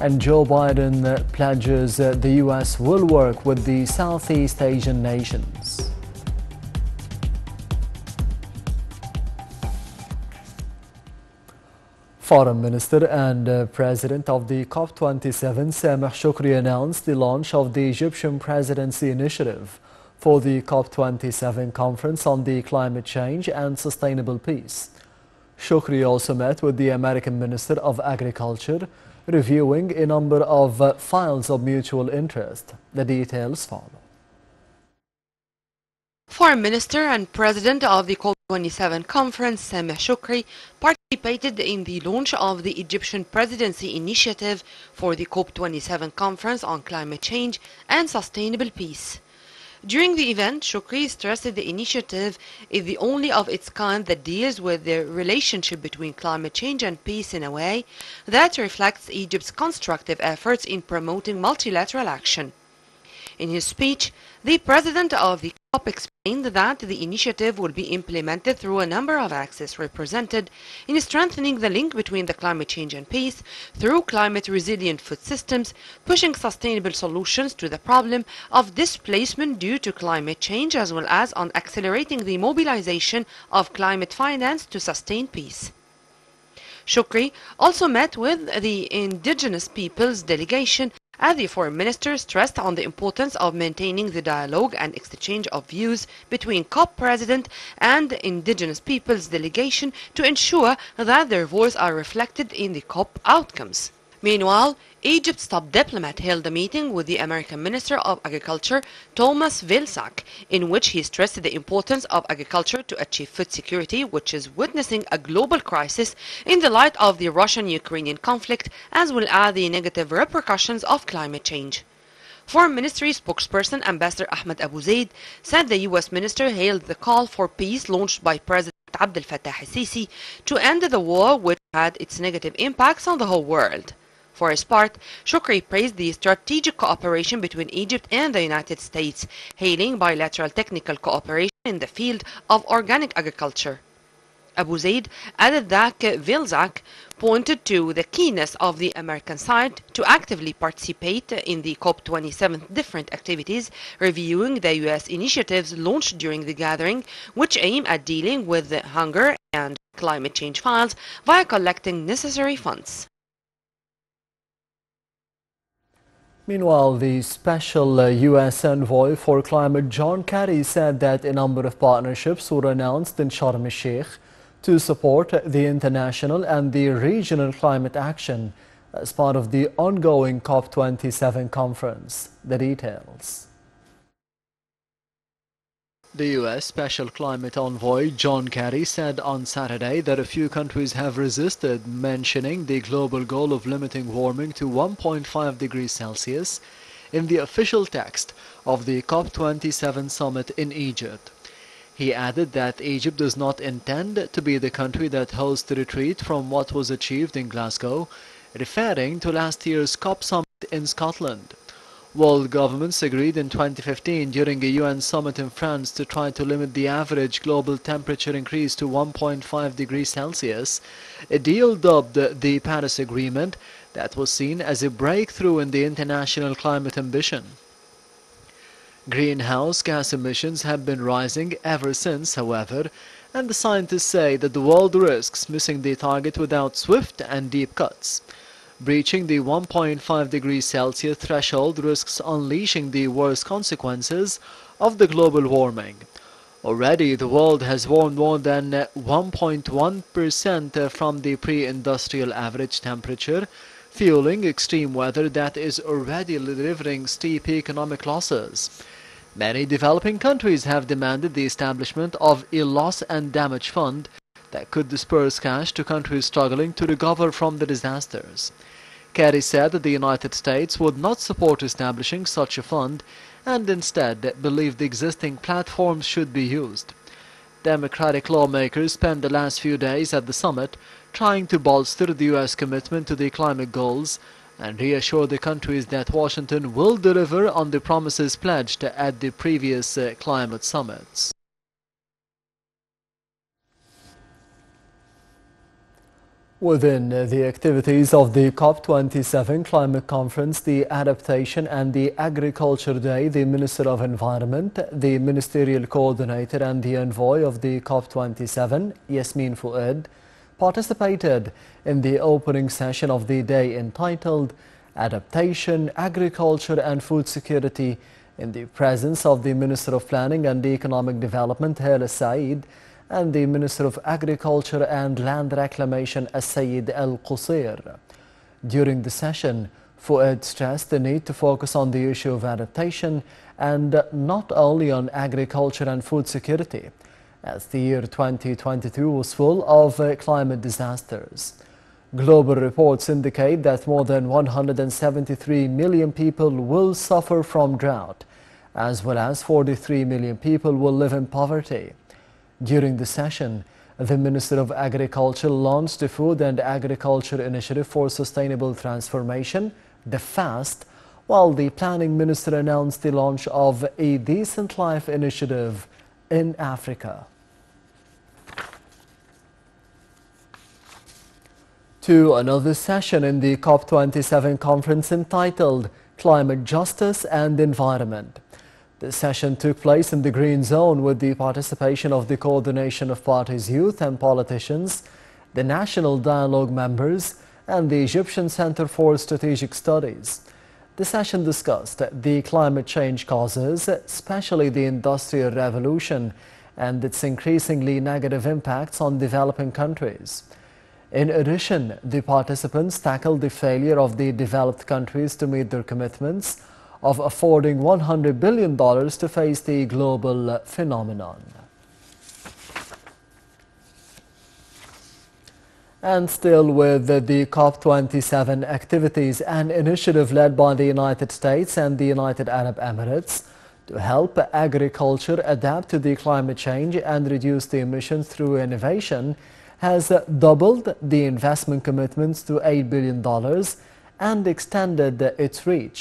And Joe Biden pledges the U.S. will work with the Southeast Asian nations. Foreign Minister and uh, President of the COP27, Sameh Shoukry, announced the launch of the Egyptian Presidency Initiative for the COP27 conference on the climate change and sustainable peace. Shoukry also met with the American Minister of Agriculture, reviewing a number of uh, files of mutual interest. The details follow. Foreign Minister and President of the COP27 conference, Sameh Shoukry, participated in the launch of the Egyptian Presidency Initiative for the COP27 conference on climate change and sustainable peace. During the event, Shoukry stressed the initiative is the only of its kind that deals with the relationship between climate change and peace in a way that reflects Egypt's constructive efforts in promoting multilateral action. In his speech, the president of the COP explained that the initiative will be implemented through a number of axes represented in strengthening the link between the climate change and peace through climate resilient food systems, pushing sustainable solutions to the problem of displacement due to climate change, as well as on accelerating the mobilization of climate finance to sustain peace. Shoukry also met with the indigenous peoples delegation as the foreign minister stressed on the importance of maintaining the dialogue and exchange of views between COP president and indigenous peoples delegation to ensure that their voices are reflected in the COP outcomes. Meanwhile, Egypt's top diplomat held a meeting with the American Minister of Agriculture, Thomas Vilsack, in which he stressed the importance of agriculture to achieve food security, which is witnessing a global crisis in the light of the Russian-Ukrainian conflict, as well as the negative repercussions of climate change. Foreign Ministry spokesperson Ambassador Ahmed Abu Zaid said the U.S. minister hailed the call for peace launched by President Abdel Fattah el-Sisi to end the war which had its negative impacts on the whole world. For his part, Shoukry praised the strategic cooperation between Egypt and the United States, hailing bilateral technical cooperation in the field of organic agriculture. Abu Zaid added that Vilsack pointed to the keenness of the American side to actively participate in the COP27 different activities, reviewing the U.S. initiatives launched during the gathering, which aim at dealing with hunger and climate change files via collecting necessary funds. Meanwhile, the special uh, U.S. envoy for climate John Kerry said that a number of partnerships were announced in Sharm el-Sheikh to support the international and the regional climate action as part of the ongoing COP27 conference. The details. The U.S. Special Climate Envoy John Kerry said on Saturday that a few countries have resisted mentioning the global goal of limiting warming to 1.5 degrees Celsius in the official text of the COP27 summit in Egypt. He added that Egypt does not intend to be the country that hosts the retreat from what was achieved in Glasgow, referring to last year's COP summit in Scotland. World governments agreed in 2015 during a UN summit in France to try to limit the average global temperature increase to 1.5 degrees Celsius, a deal dubbed the Paris Agreement that was seen as a breakthrough in the international climate ambition. Greenhouse gas emissions have been rising ever since, however, and the scientists say that the world risks missing the target without swift and deep cuts. Breaching the 1.5 degrees Celsius threshold risks unleashing the worst consequences of the global warming. Already, the world has warmed more than 1.1% from the pre-industrial average temperature, fueling extreme weather that is already delivering steep economic losses. Many developing countries have demanded the establishment of a loss and damage fund that could disperse cash to countries struggling to recover from the disasters. Kerry said that the United States would not support establishing such a fund and instead believed the existing platforms should be used. Democratic lawmakers spent the last few days at the summit trying to bolster the U.S. commitment to the climate goals and reassure the countries that Washington will deliver on the promises pledged at the previous uh, climate summits. Within the activities of the COP27 climate conference, the Adaptation and the Agriculture Day, the Minister of Environment, the Ministerial Coordinator and the Envoy of the COP27, Yasmin Fuad, participated in the opening session of the day entitled Adaptation, Agriculture and Food Security. In the presence of the Minister of Planning and Economic Development, Hala Said, and the Minister of Agriculture and Land Reclamation, As-Sayyid Al-Qusayr. During the session, Fuad stressed the need to focus on the issue of adaptation and not only on agriculture and food security, as the year 2022 was full of uh, climate disasters. Global reports indicate that more than 173 million people will suffer from drought, as well as 43 million people will live in poverty. During the session, the Minister of Agriculture launched the Food and Agriculture Initiative for Sustainable Transformation, the FAST, while the Planning Minister announced the launch of a Decent Life initiative in Africa. To another session in the COP27 conference entitled Climate Justice and Environment. The session took place in the Green Zone with the participation of the coordination of parties' youth and politicians, the National Dialogue members, and the Egyptian Center for Strategic Studies. The session discussed the climate change causes, especially the Industrial Revolution, and its increasingly negative impacts on developing countries. In addition, the participants tackled the failure of the developed countries to meet their commitments of affording $100 billion to face the global phenomenon. And still with the COP27 activities, an initiative led by the United States and the United Arab Emirates to help agriculture adapt to the climate change and reduce the emissions through innovation has doubled the investment commitments to $8 billion and extended its reach